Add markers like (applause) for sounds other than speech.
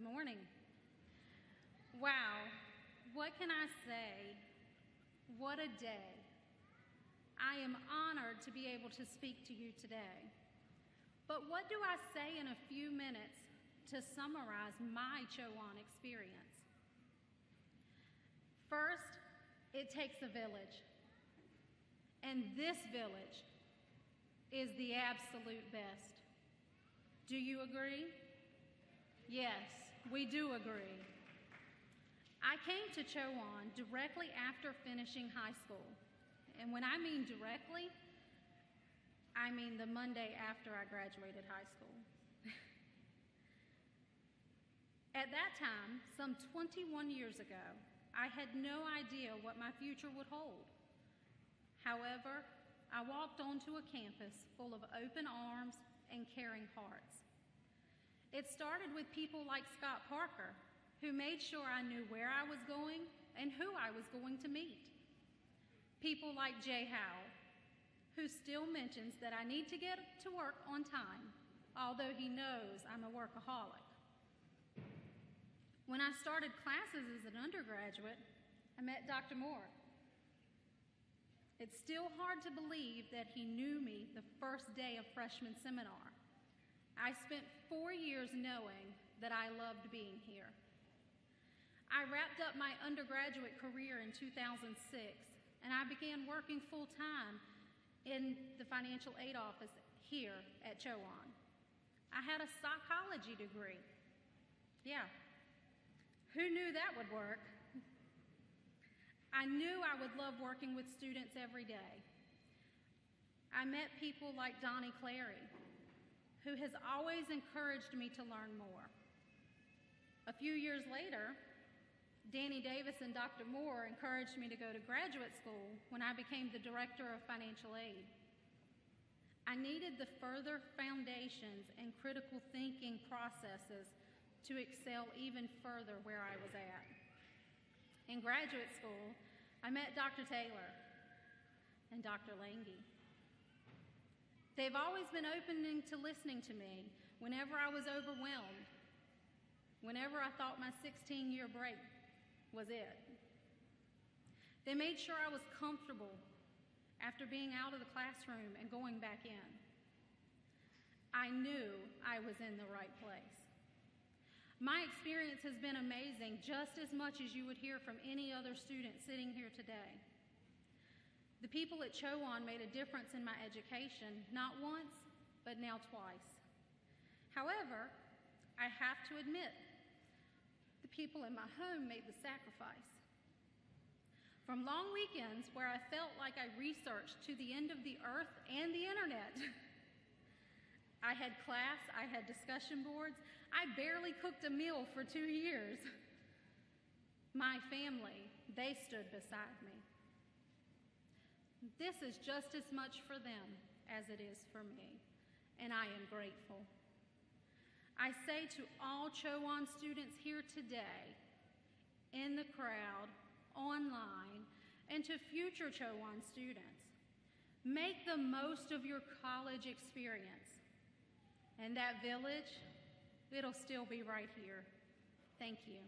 Good morning. Wow, what can I say? What a day. I am honored to be able to speak to you today. But what do I say in a few minutes to summarize my Chowan experience? First, it takes a village. And this village is the absolute best. Do you agree? Yes, we do agree. I came to Chowan directly after finishing high school. And when I mean directly, I mean the Monday after I graduated high school. (laughs) At that time, some 21 years ago, I had no idea what my future would hold. However, I walked onto a campus full of open arms and caring hearts. It started with people like Scott Parker, who made sure I knew where I was going and who I was going to meet. People like Jay Howell, who still mentions that I need to get to work on time, although he knows I'm a workaholic. When I started classes as an undergraduate, I met Dr. Moore. It's still hard to believe that he knew me the first day of freshman seminar. I spent four years knowing that I loved being here. I wrapped up my undergraduate career in 2006 and I began working full time in the financial aid office here at Chowan. I had a psychology degree. Yeah, who knew that would work? I knew I would love working with students every day. I met people like Donnie Clary, who has always encouraged me to learn more. A few years later, Danny Davis and Dr. Moore encouraged me to go to graduate school when I became the director of financial aid. I needed the further foundations and critical thinking processes to excel even further where I was at. In graduate school, I met Dr. Taylor and Dr. Lange. They've always been open to listening to me whenever I was overwhelmed, whenever I thought my 16 year break was it. They made sure I was comfortable after being out of the classroom and going back in. I knew I was in the right place. My experience has been amazing, just as much as you would hear from any other student sitting here today. The people at Chowan made a difference in my education, not once, but now twice. However, I have to admit, the people in my home made the sacrifice. From long weekends where I felt like I researched to the end of the earth and the internet, (laughs) I had class, I had discussion boards. I barely cooked a meal for two years. My family, they stood beside me. This is just as much for them as it is for me, and I am grateful. I say to all Chowan students here today, in the crowd, online, and to future Chowan students, make the most of your college experience. And that village, it'll still be right here. Thank you.